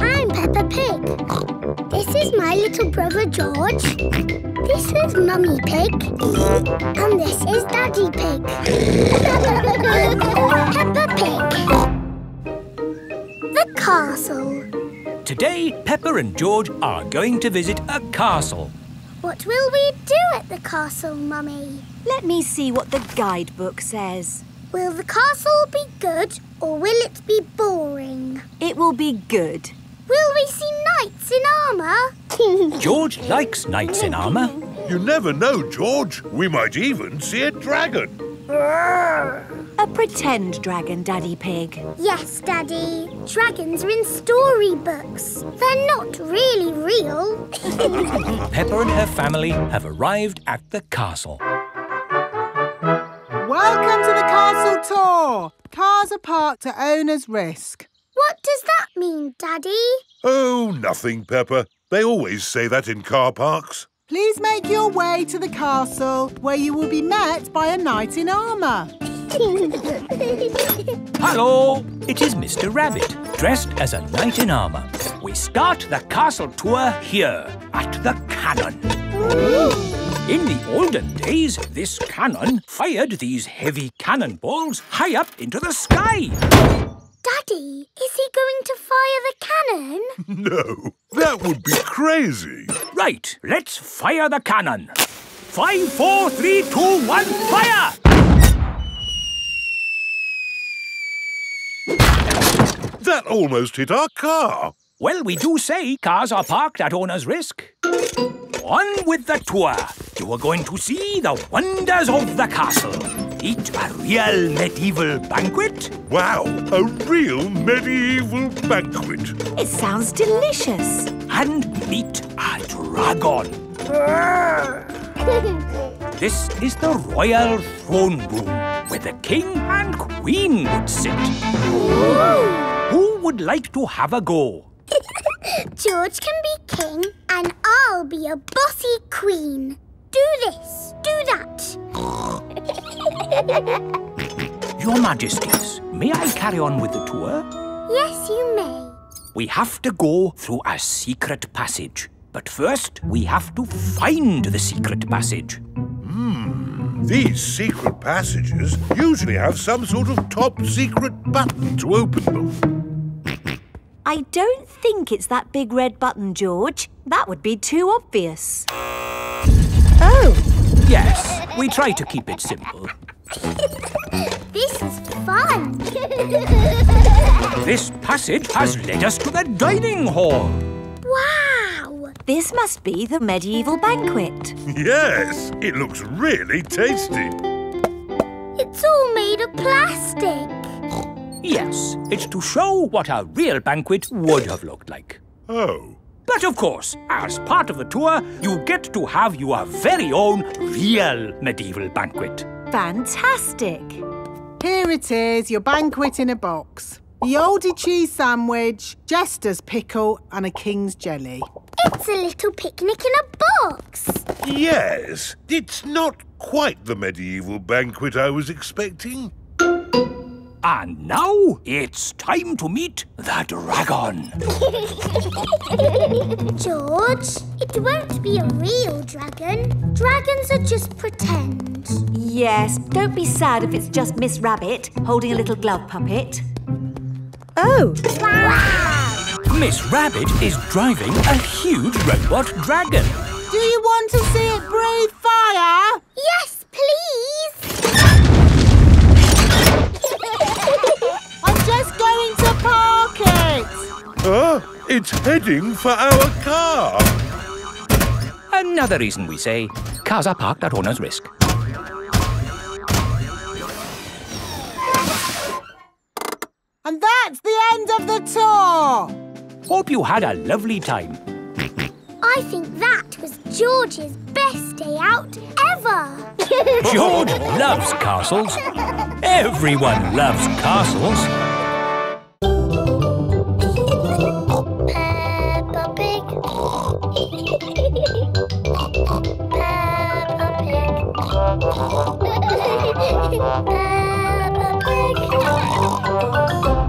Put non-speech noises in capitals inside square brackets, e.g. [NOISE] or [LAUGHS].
I'm Peppa Pig. This is my little brother George. This is Mummy Pig. And this is Daddy Pig. [LAUGHS] Peppa Pig. The castle. Today, Peppa and George are going to visit a castle. What will we do at the castle, Mummy? Let me see what the guidebook says. Will the castle be good or will it be boring? It will be good. Will we see knights in armour? [LAUGHS] George likes knights in armour. You never know, George. We might even see a dragon. A pretend dragon, Daddy Pig. yes, Daddy. Dragons are in storybooks. They're not really real. [LAUGHS] Peppa and her family have arrived at the castle. Welcome to the castle tour. Cars are parked at owner's risk. what does that mean, Daddy? Oh, nothing, Peppa. They always say that in car parks. Please make your way to the castle where you will be met by a knight in armour. [LAUGHS] Hello! It is Mr. Rabbit, dressed as a knight in armour. We start the castle tour here, at the cannon. In the olden days, this cannon fired these heavy cannonballs high up into the sky. Daddy, is he going to fire the cannon? [LAUGHS] No, that would be crazy. Right, let's fire the cannon. Five, four, three, two, one, fire! That almost hit our car. Well, we do say cars are parked at owner's risk. On with the tour. You are going to see the wonders of the castle. Eat a real medieval banquet. Wow, a real medieval banquet. It sounds delicious. and meet a dragon. [LAUGHS] This is the royal throne room where the king and queen would sit. Who would like to have a go? [LAUGHS] George can be king and I'll be a bossy queen. Do this, do that. Your Majesties, may I carry on with the tour? yes, you may. We have to go through a secret passage. But first, we have to find the secret passage. Hmm. These secret passages usually have some sort of top secret button to open them. I don't think it's that big red button, George. That would be too obvious. Yes, we try to keep it simple. This is fun. This passage has led us to the dining hall. wow. this must be the medieval banquet. Yes, it looks really tasty. It's all made of plastic. Yes, it's to show what a real banquet would have looked like. Oh, But of course, as part of the tour, you get to have your very own real medieval banquet. Fantastic. Here it is, your banquet in a box. The oldie cheese sandwich, jester's pickle and a king's jelly. It's a little picnic in a box. yes. It's not quite the medieval banquet I was expecting. And now it's time to meet the dragon. [LAUGHS] George, it won't be a real dragon. Dragons are just pretend. Yes, don't be sad if it's just Miss Rabbit holding a little glove puppet. Oh, Wow! Miss Rabbit is driving a huge robot dragon. Do you want to see it breathe fire? Yes, please. It's heading for our car. Another reason we say cars are parked at owner's risk. And that's the end of the tour. Hope you had a lovely time. I think that was George's best day out ever. George loves castles. [LAUGHS] Everyone loves castles. Peppa Pig.